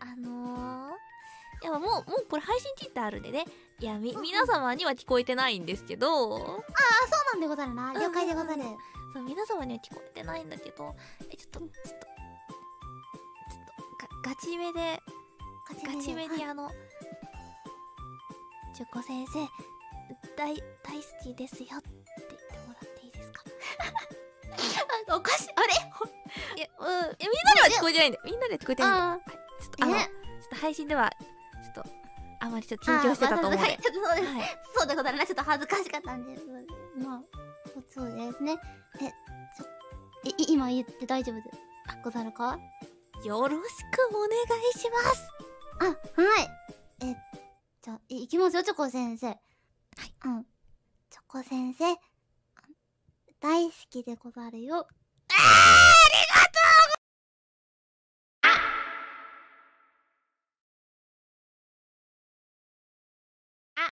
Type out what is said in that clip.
あのー、いやもうもうこれ配信切ってあるんでね。いやみ皆様には聞こえてないんですけど。あそうなんでござるな。了解でござる。そう皆様には聞こえてないんだけど。えちょっとちょっとちょっとガガチめでガチめにあのチョコ先生大大好きですよって言ってもらっていいですか？あおかしい。あれ？いや、うん、いやみんなでは聞こえてないんだよ。みんなでは聞こえてないんだ配信ではちょっとあまりちょっと緊張してたと思うんで、ちょっとそうです。はい。そうでござるなちょっと恥ずかしかったんで。まあそうですね。えちょえい今言って大丈夫でござるか？よろしくお願いします。あはい。えじゃあいいきますよチョコ先生。はい。うん。チョコ先生大好きでござるよ